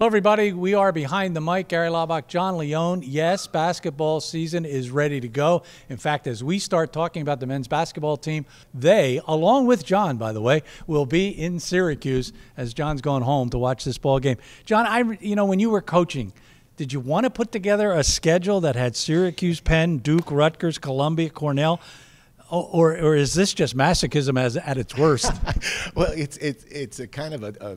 Hello, everybody. We are behind the mic. Gary Laubach, John Leone. Yes, basketball season is ready to go. In fact, as we start talking about the men's basketball team, they, along with John, by the way, will be in Syracuse as John's going home to watch this ball game. John, I, you know, when you were coaching, did you want to put together a schedule that had Syracuse, Penn, Duke, Rutgers, Columbia, Cornell? Or, or is this just masochism as at its worst? well, it's it's it's a kind of a, a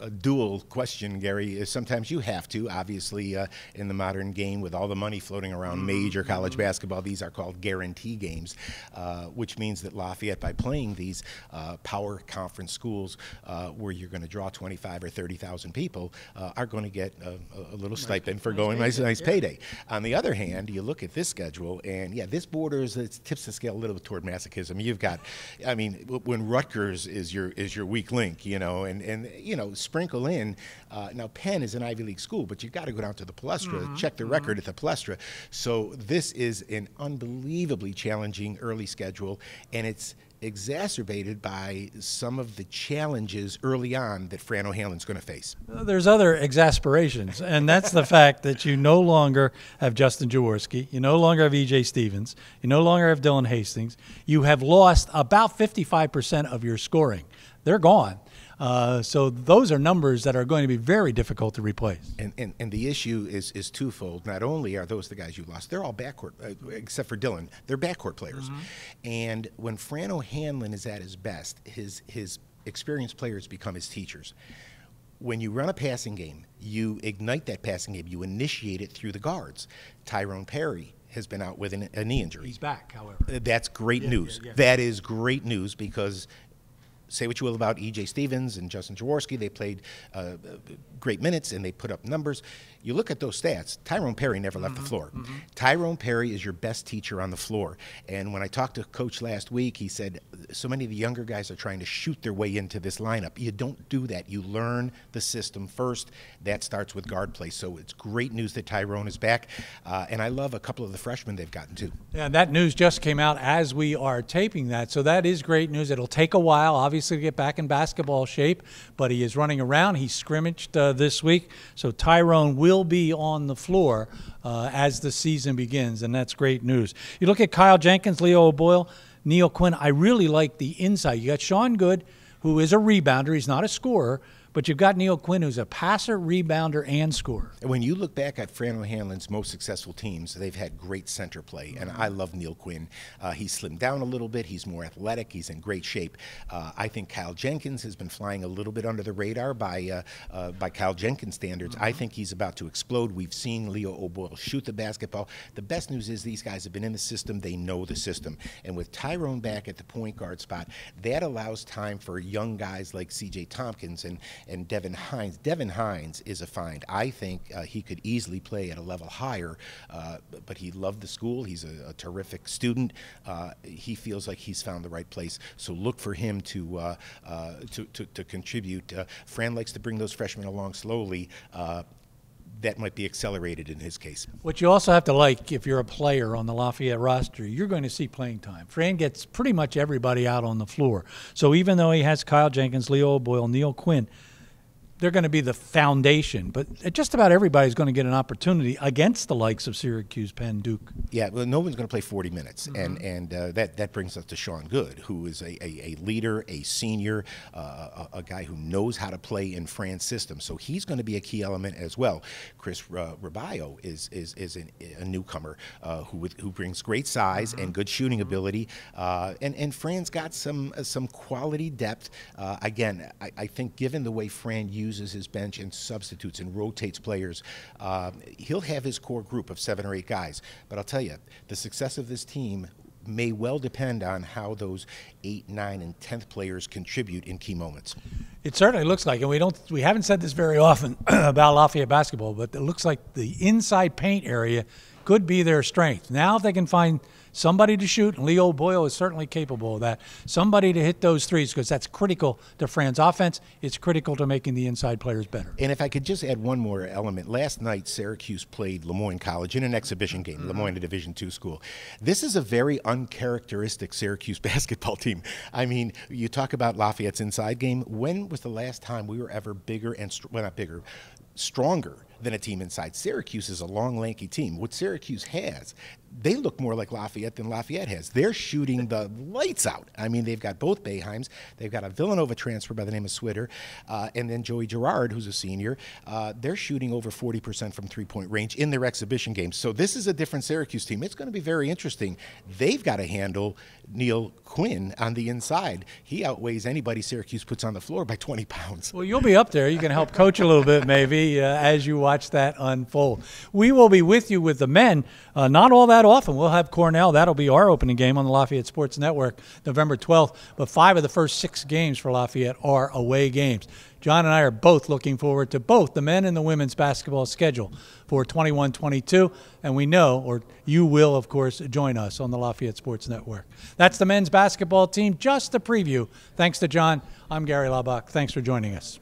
a, dual question, Gary. Is sometimes you have to. Obviously, uh, in the modern game, with all the money floating around mm-hmm. major college mm-hmm. basketball, these are called guarantee games, uh, which means that Lafayette, by playing these uh, power conference schools uh, where you're going to draw 25 or 30,000 people, uh, are going to get a, a little stipend for nice going nice, nice payday. On the other hand, you look at this schedule, and yeah, this borders it tips the scale a little bit toward masochism. You've got, I mean, when Rutgers is your is your weak link, you know, and and you know sprinkle in. Uh, now, Penn is an Ivy League school, but you've got to go down to the Palestra, mm-hmm. check the mm-hmm. record at the Palestra. So this is an unbelievably challenging early schedule, and it's exacerbated by some of the challenges early on that Fran O'Hanlon's going to face. There's other exasperations, and that's the fact that you no longer have Justin Jaworski, you no longer have EJ Stevens, you no longer have Dylan Hastings. You have lost about 55% of your scoring. They're gone. Uh, so those are numbers that are going to be very difficult to replace. And, and, and the issue is, is twofold. Not only are those the guys you lost, they're all backcourt, uh, except for Dylan. They're backcourt players. Mm-hmm. And when Fran O'Hanlon is at his best, his, his experienced players become his teachers when you run a passing game, you ignite that passing game. You initiate it through the guards. Tyrone Perry has been out with an, a knee injury. He's back, however. That's great yeah, news. Yeah, yeah. That is great news because say what you will about E.J. Stevens and Justin Jaworski. They played uh, great minutes and they put up numbers. You look at those stats, Tyrone Perry never left mm-hmm, the floor. Mm-hmm. Tyrone Perry is your best teacher on the floor. And when I talked to Coach last week, he said so many of the younger guys are trying to shoot their way into this lineup. You don't do that. You learn the system first. That starts with guard play. So it's great news that Tyrone is back. Uh, and I love a couple of the freshmen they've gotten too. Yeah, that news just came out as we are taping that. So that is great news. It'll take a while, obviously, to get back in basketball shape, but he is running around. He scrimmaged uh, this week. So Tyrone will will be on the floor uh, as the season begins, and that's great news. You look at Kyle Jenkins, Leo O'Boyle, Neil Quinn. I really like the insight. You got Sean Good, who is a rebounder. He's not a scorer, but you've got Neil Quinn, who's a passer, rebounder, and scorer. When you look back at Fran O'Hanlon's most successful teams, they've had great center play, and I love Neil Quinn. Uh, he's slimmed down a little bit. He's more athletic. He's in great shape. Uh, I think Kyle Jenkins has been flying a little bit under the radar by uh, uh by Kyle Jenkins standards. Mm-hmm. I think he's about to explode. We've seen Leo O'Boyle shoot the basketball. The best news is these guys have been in the system. They know the system, and with Tyrone back at the point guard spot, that allows time for young guys like C.J. Tompkins and and Devin Hines. Devin Hines is a find. I think uh, he could easily play at a level higher, uh, but he loved the school. He's a, a terrific student. Uh, he feels like he's found the right place. So look for him to uh, uh, to, to, to, contribute. Uh, Fran likes to bring those freshmen along slowly that might be accelerated in his case. What you also have to like, if you're a player on the Lafayette roster, you're going to see playing time. Fran gets pretty much everybody out on the floor. So even though he has Kyle Jenkins, Leo Boyle, Neil Quinn, they're going to be the foundation, but just about everybody's going to get an opportunity against the likes of Syracuse, Penn, Duke. Yeah, well, no one's going to play 40 minutes, mm-hmm. and and uh, that that brings us to Sean Good, who is a, a, a leader, a senior, uh, a, a, guy who knows how to play in Fran's system. So he's going to be a key element as well. Chris uh, is is is an, a newcomer uh, who who brings great size mm-hmm. and good shooting mm-hmm. ability, uh, and and Fran's got some uh, some quality depth. Uh, again, I, I think given the way Fran uses uses his bench and substitutes and rotates players, uh, he'll have his core group of seven or eight guys. But I'll tell you, the success of this team may well depend on how those eight, nine, and tenth players contribute in key moments. It certainly looks like, and we don't, we haven't said this very often about Lafayette basketball, but it looks like the inside paint area could be their strength. Now, if they can find somebody to shoot, and Leo Boyle is certainly capable of that. Somebody to hit those threes because that's critical to Fran's offense. It's critical to making the inside players better. And if I could just add one more element, last night Syracuse played Le Moyne College in an exhibition game. Mm-hmm. Le Moyne, a Division two school. This is a very uncharacteristic Syracuse basketball team. I mean, you talk about Lafayette's inside game. When was the last time we were ever bigger and well, not bigger, stronger than a team inside. Syracuse is a long, lanky team. What Syracuse has, they look more like Lafayette than Lafayette has. They're shooting the lights out. I mean, they've got both Boeheims. They've got a Villanova transfer by the name of Swider, uh, and then Joey Girard, who's a senior. Uh, they're shooting over 40% from three point range in their exhibition games. So this is a different Syracuse team. It's going to be very interesting. They've got to handle Neil Quinn on the inside. He outweighs anybody Syracuse puts on the floor by 20 pounds. Well, you'll be up there. You can help coach a little bit, maybe, uh, as you watch that unfold. We will be with you with the men. Uh, not all that often. We'll have Cornell. That'll be our opening game on the Lafayette Sports Network, November 12th. But five of the first six games for Lafayette are away games. John and I are both looking forward to both the men and the women's basketball schedule for 21 22. And we know, or you will, of course, join us on the Lafayette Sports Network. That's the men's basketball team. Just a preview. Thanks to John. I'm Gary Laubach. Thanks for joining us.